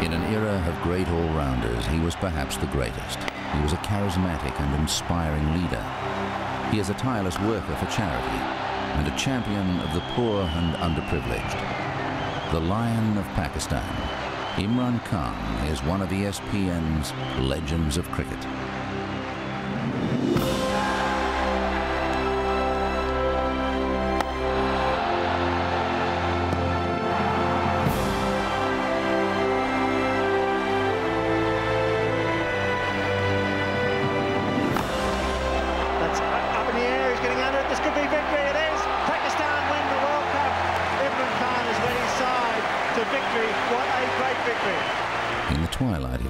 In an era of great all-rounders, he was perhaps the greatest. He was a charismatic and inspiring leader. He is a tireless worker for charity and a champion of the poor and underprivileged. The Lion of Pakistan, Imran Khan, is one of ESPN's legends of cricket.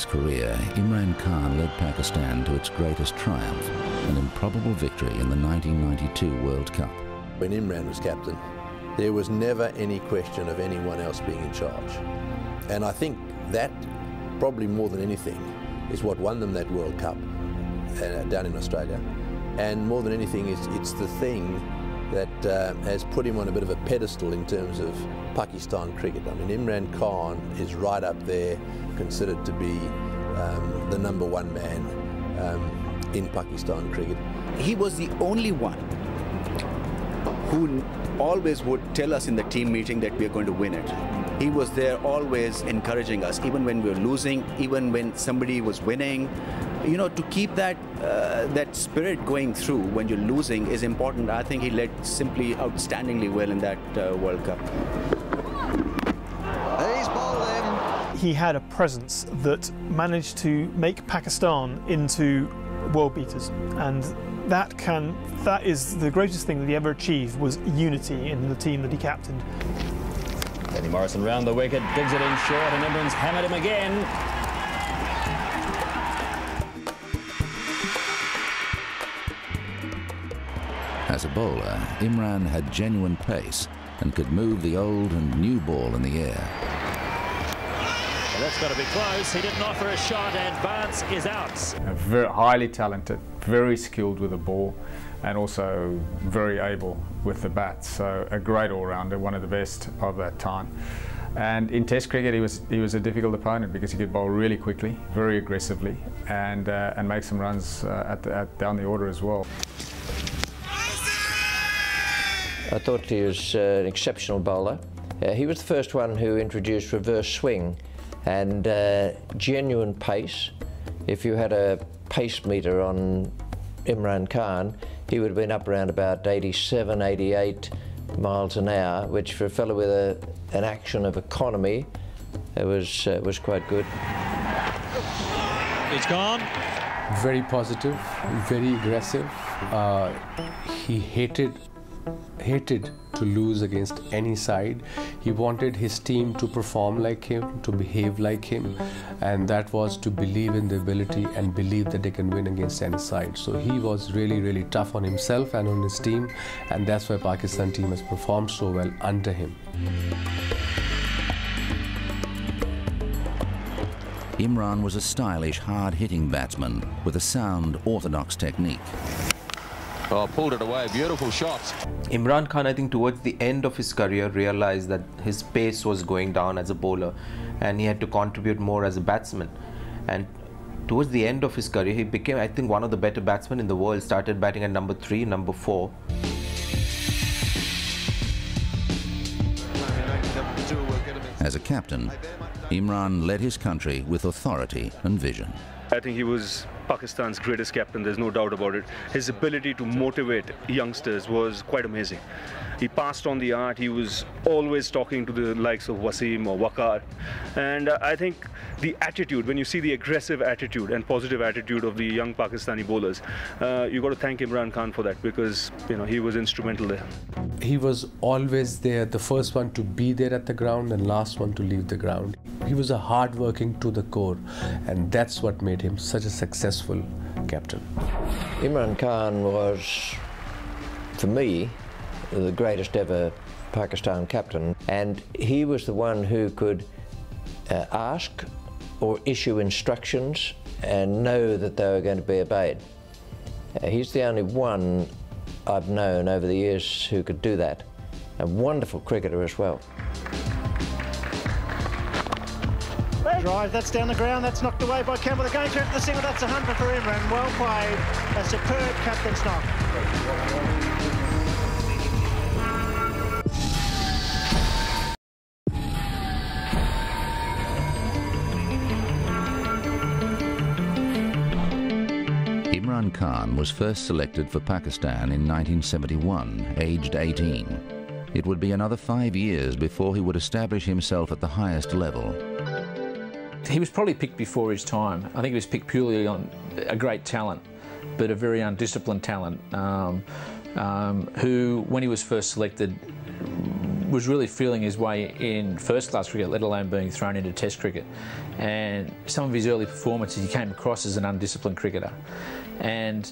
His career, Imran Khan led Pakistan to its greatest triumph, an improbable victory in the 1992 World Cup. When Imran was captain, there was never any question of anyone else being in charge. And I think that, probably more than anything, is what won them that World Cup uh, down in Australia. And more than anything, it's, it's the thing that uh, has put him on a bit of a pedestal in terms of Pakistan cricket. I mean, Imran Khan is right up there, considered to be um, the number one man um, in Pakistan cricket. He was the only one who always would tell us in the team meeting that we are going to win it. He was there always encouraging us, even when we were losing, even when somebody was winning. You know, to keep that uh, that spirit going through when you're losing is important. I think he led simply outstandingly well in that uh, World Cup. He's bowled. He had a presence that managed to make Pakistan into world beaters, and that can that is the greatest thing that he ever achieved was unity in the team that he captained. Danny Morrison round the wicket, digs it in short, and Imran's hammered him again. As a bowler, Imran had genuine pace and could move the old and new ball in the air. Well, that's got to be close. He didn't offer a shot, and Barnes is out. Very highly talented, very skilled with the ball, and also very able with the bat. So a great all-rounder, one of the best of that time. And in Test cricket, he was he was a difficult opponent because he could bowl really quickly, very aggressively, and uh, and make some runs uh, at, the, at down the order as well. I thought he was uh, an exceptional bowler. Uh, he was the first one who introduced reverse swing and uh, genuine pace. If you had a pace meter on Imran Khan, he would have been up around about 87, 88 miles an hour, which for a fellow with a, an action of economy, it was, uh, was quite good. It's gone. very positive, very aggressive. Uh, he hated hated to lose against any side. He wanted his team to perform like him, to behave like him, and that was to believe in the ability and believe that they can win against any side. So he was really, really tough on himself and on his team, and that's why Pakistan team has performed so well under him. Imran was a stylish, hard-hitting batsman with a sound, orthodox technique. Oh, pulled it away. Beautiful shot. Imran Khan, I think, towards the end of his career, realized that his pace was going down as a bowler and he had to contribute more as a batsman. And towards the end of his career, he became, I think, one of the better batsmen in the world. Started batting at number three, number four. As a captain, Imran led his country with authority and vision. I think he was Pakistan's greatest captain, there's no doubt about it. His ability to motivate youngsters was quite amazing. He passed on the art, he was always talking to the likes of Wasim or Waqar. And uh, I think the attitude, when you see the aggressive attitude and positive attitude of the young Pakistani bowlers, uh, you got to thank Imran Khan for that because you know he was instrumental there. He was always there, the first one to be there at the ground and last one to leave the ground. He was a hard working to the core, and that's what made him such a successful captain. Imran Khan was, for me, the greatest ever Pakistan captain, and he was the one who could uh, ask or issue instructions and know that they were going to be obeyed. Uh, he's the only one I've known over the years who could do that. A wonderful cricketer as well. Drive, that's down the ground, that's knocked away by Campbell. They're going through the single, that's a hundred for Imran. Well played, a superb captain's knock. Imran Khan was first selected for Pakistan in 1971, aged 18. It would be another five years before he would establish himself at the highest level. He was probably picked before his time. I think he was picked purely on a great talent, but a very undisciplined talent, um, um, who, when he was first selected, was really feeling his way in first class cricket, let alone being thrown into Test cricket. And some of his early performances, he came across as an undisciplined cricketer. And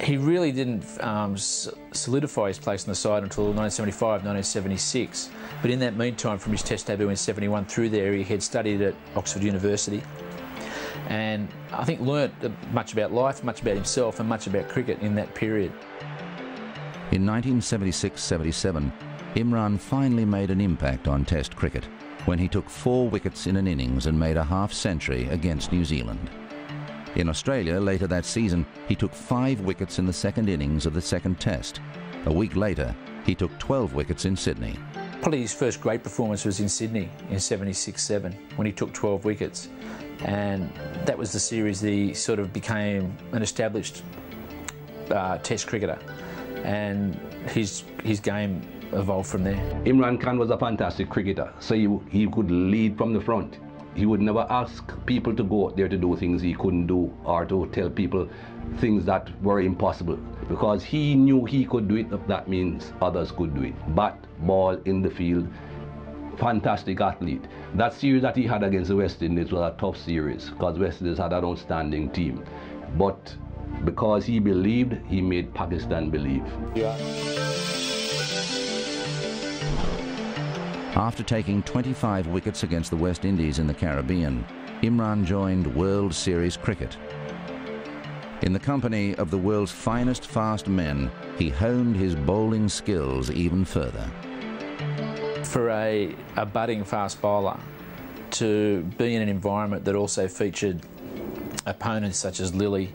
he really didn't um, solidify his place in the side until 1975, 1976. But in that meantime, from his Test debut in 71 through there, he had studied at Oxford University. And I think learnt much about life, much about himself, and much about cricket in that period. In 1976-77, Imran finally made an impact on Test cricket when he took four wickets in an innings and made a half century against New Zealand. In Australia later that season, he took five wickets in the second innings of the second Test. A week later, he took 12 wickets in Sydney. Probably his first great performance was in Sydney in 76-7 when he took 12 wickets. And that was the series that he sort of became an established uh, Test cricketer. And his, his game evolved from there. Imran Khan was a fantastic cricketer, so he, he could lead from the front. He would never ask people to go out there to do things he couldn't do or to tell people things that were impossible because he knew he could do it that means others could do it. Bat, ball in the field, fantastic athlete. That series that he had against the West Indies was a tough series because West Indies had an outstanding team. But because he believed, he made Pakistan believe. Yeah. After taking 25 wickets against the West Indies in the Caribbean, Imran joined World Series cricket. In the company of the world's finest fast men, he honed his bowling skills even further. For a, a budding fast bowler to be in an environment that also featured opponents such as Lillee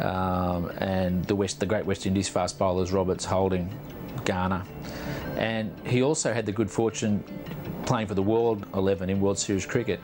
um, and the, West, the great West Indies fast bowlers Roberts, Holding, Garner, and he also had the good fortune playing for the World 11 in World Series cricket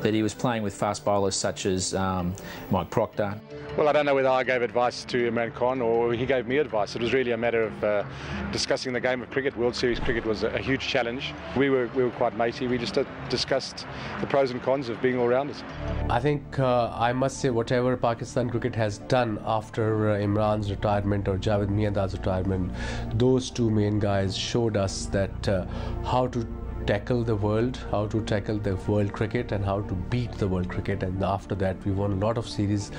that he was playing with fast bowlers such as um, Mike Procter. Well, I don't know whether I gave advice to Imran Khan or he gave me advice. It was really a matter of uh, discussing the game of cricket. World Series cricket was a, a, huge challenge. We were, we were quite matey. We just uh, discussed the pros and cons of being all-rounders. I think uh, I must say whatever Pakistan cricket has done after uh, Imran's retirement or Javed Miandad's retirement, those two main guys showed us that uh, how to tackle the world, how to tackle the world cricket, and how to beat the world cricket. And after that, we won a lot of series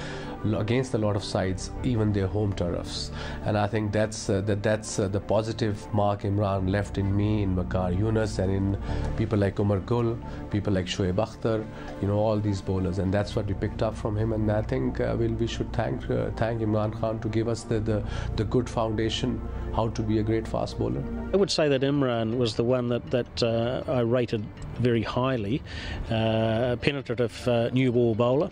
against a lot of sides, even their home turfs. And I think that's uh, that that's uh, the positive mark Imran left in me, in Waqar Younis, and in people like Umar Gul, people like Shoaib Akhtar, you know, all these bowlers. And that's what we picked up from him. And I think uh, we'll, we should thank uh, thank Imran Khan to give us the, the, the good foundation how to be a great fast bowler. I would say that Imran was the one that, that uh, I rated very highly. Uh, a penetrative new ball bowler.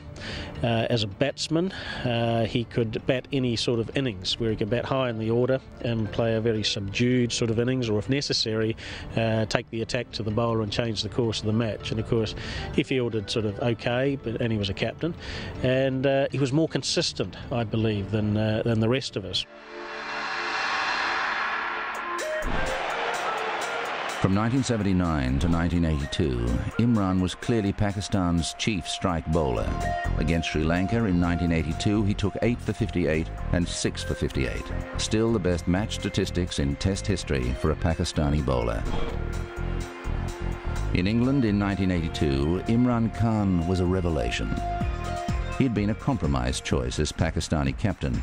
As a batsman, uh, he could bat any sort of innings where he could bat high in the order and play a very subdued sort of innings, or if necessary, uh, take the attack to the bowler and change the course of the match. And of course, he fielded sort of okay, but, and he was a captain. And he was more consistent, I believe, than, than the rest of us. From 1979 to 1982, Imran was clearly Pakistan's chief strike bowler. Against Sri Lanka in 1982, he took 8 for 58 and 6 for 58. Still the best match statistics in Test history for a Pakistani bowler. In England in 1982, Imran Khan was a revelation. He had been a compromised choice as Pakistani captain,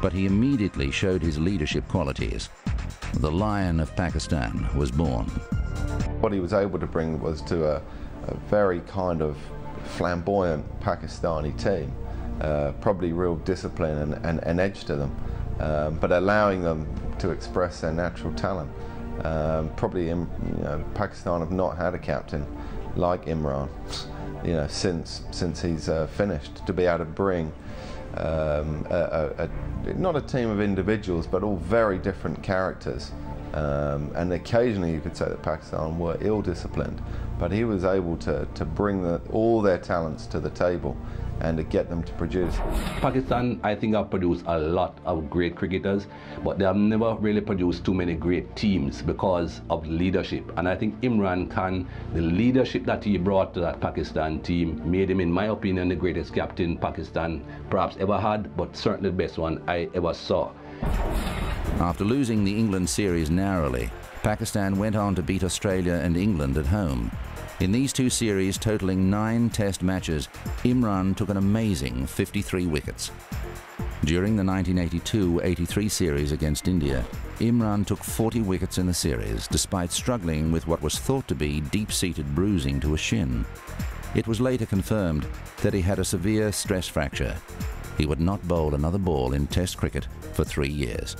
but he immediately showed his leadership qualities the Lion of Pakistan was born. What he was able to bring was to a, a very kind of flamboyant Pakistani team, uh, probably real discipline and, and, and edge to them, um, but allowing them to express their natural talent. Um, probably in, you know, Pakistan have not had a captain like Imran, you know, since since he's uh, finished, to be able to bring um, a, a, a, not a team of individuals, but all very different characters. Um, and occasionally you could say that Pakistan were ill-disciplined, but he was able to, to bring the, all their talents to the table and to get them to produce. Pakistan, I think, have produced a lot of great cricketers, but they have never really produced too many great teams because of leadership. And I think Imran Khan, the leadership that he brought to that Pakistan team, made him, in my opinion, the greatest captain Pakistan perhaps ever had, but certainly the best one I ever saw. After losing the England series narrowly, Pakistan went on to beat Australia and England at home. In these two series, totaling nine test matches, Imran took an amazing 53 wickets. During the 1982-83 series against India, Imran took 40 wickets in the series, despite struggling with what was thought to be deep-seated bruising to a shin. It was later confirmed that he had a severe stress fracture he would not bowl another ball in Test cricket for three years.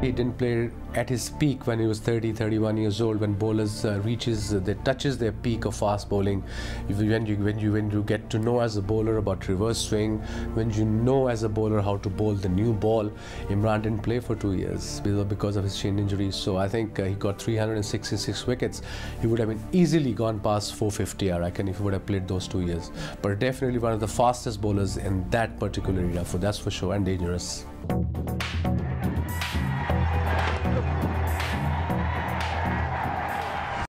He didn't play at his peak when he was 30, 31 years old. When bowlers uh, reaches, uh, they touches their peak of fast bowling. When you when you when you get to know as a bowler about reverse swing, when you know as a bowler how to bowl the new ball, Imran didn't play for two years because of his shin injuries. So I think uh, he got 366 wickets. He would have been easily gone past 450, I reckon, if he would have played those two years. But definitely one of the fastest bowlers in that particular that's for sure, and dangerous.